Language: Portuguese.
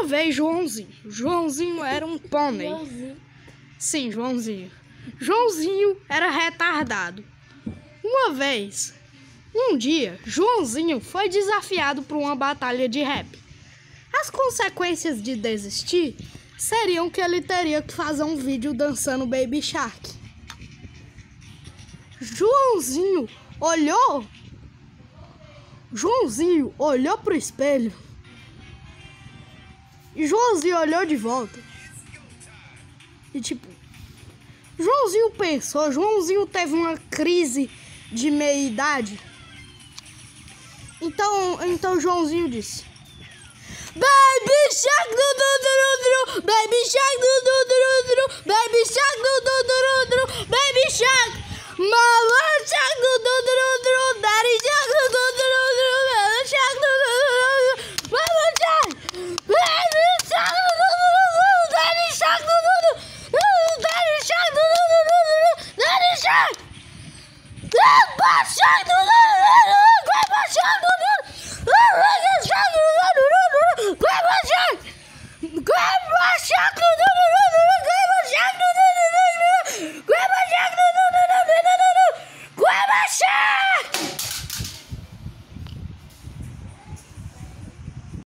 Uma vez Joãozinho. Joãozinho era um pônei. Joãozinho. Sim, Joãozinho. Joãozinho era retardado. Uma vez, um dia, Joãozinho foi desafiado por uma batalha de rap. As consequências de desistir seriam que ele teria que fazer um vídeo dançando Baby Shark. Joãozinho olhou. Joãozinho olhou pro espelho. Joãozinho olhou de volta. E tipo, Joãozinho pensou, Joãozinho teve uma crise de meia idade. Então, então Joãozinho disse: Baby Shark do Baby Shark do do Baby Shark do 快把小兔兔，兔兔，快把小兔兔，兔兔，小兔兔，兔兔，兔兔，快把小，快把小兔兔，兔兔，兔兔，快把小兔兔，兔兔，兔兔，快把小兔兔，兔兔，兔兔，兔兔，快把小。